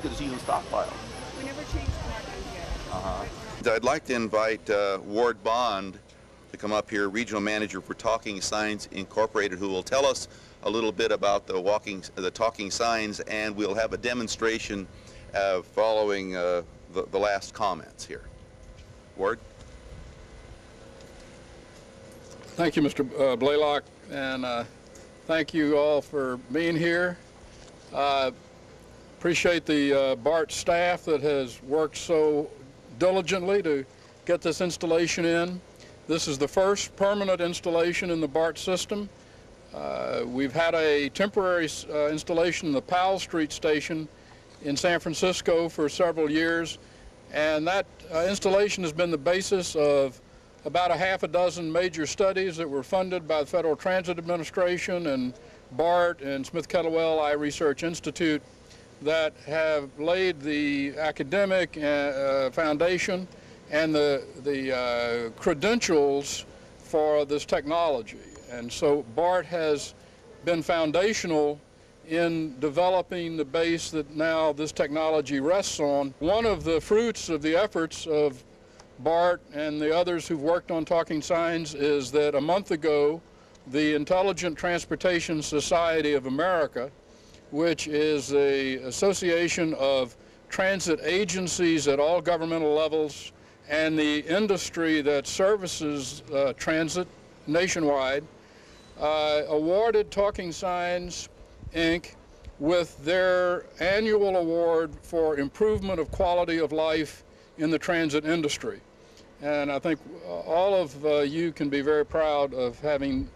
Because it's using stockpile. We never changed the markings yet. Uh-huh. I'd like to invite uh, Ward Bond to come up here, Regional Manager for Talking Signs Incorporated, who will tell us a little bit about the walking, the talking signs, and we'll have a demonstration uh, following uh, the, the last comments here. Ward? Thank you, Mr. uh, Blaylock, and uh, thank you all for being here. Appreciate the uh, BART staff that has worked so diligently to get this installation in. This is the first permanent installation in the BART system. Uh, we've had a temporary uh, installation in the Powell Street station in San Francisco for several years, and that uh, installation has been the basis of about a half a dozen major studies that were funded by the Federal Transit Administration and BART and Smith Kettlewell Eye Research Institute that have laid the academic uh, uh, foundation and the, the uh, credentials for this technology. And so BART has been foundational in developing the base that now this technology rests on. One of the fruits of the efforts of Bart and the others who've worked on talking signs is that a month ago, the Intelligent Transportation Society of America, which is the association of transit agencies at all governmental levels and the industry that services uh, transit nationwide, uh, awarded Talking Signs Inc. with their annual award for improvement of quality of life in the transit industry. And I think all of uh, you can be very proud of having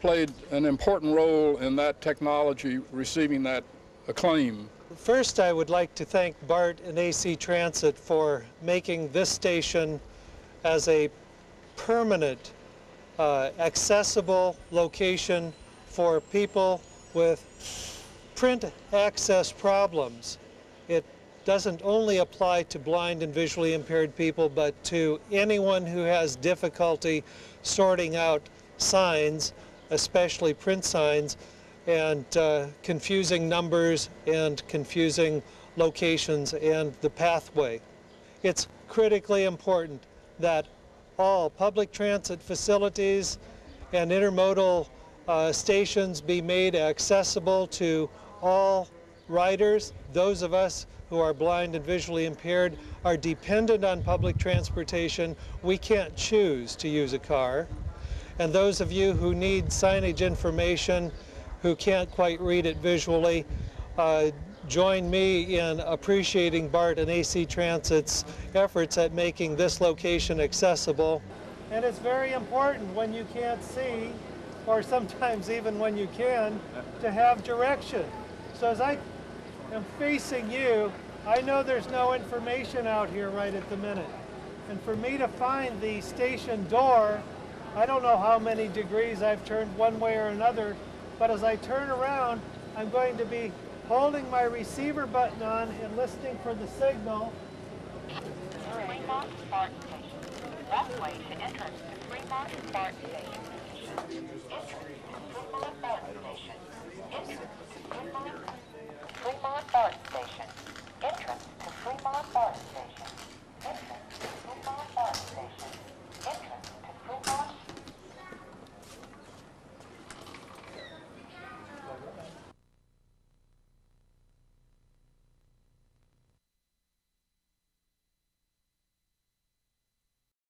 played an important role in that technology receiving that acclaim. First, I would like to thank BART and AC Transit for making this station as a permanent, uh, accessible location for people with print access problems. It doesn't only apply to blind and visually impaired people, but to anyone who has difficulty sorting out signs, especially print signs, and uh, confusing numbers and confusing locations and the pathway. It's critically important that all public transit facilities and intermodal uh, stations be made accessible to all riders, those of us who are blind and visually impaired are dependent on public transportation. We can't choose to use a car. And those of you who need signage information, who can't quite read it visually, uh, join me in appreciating BART and AC Transit's efforts at making this location accessible. And it's very important when you can't see, or sometimes even when you can, to have direction. So as I am facing you, I know there's no information out here right at the minute. And for me to find the station door, I don't know how many degrees I've turned one way or another, but as I turn around, I'm going to be holding my receiver button on and listening for the signal. Fremont Station. Walkway to entrance to Fremont Station. Entrance to Fremont Station.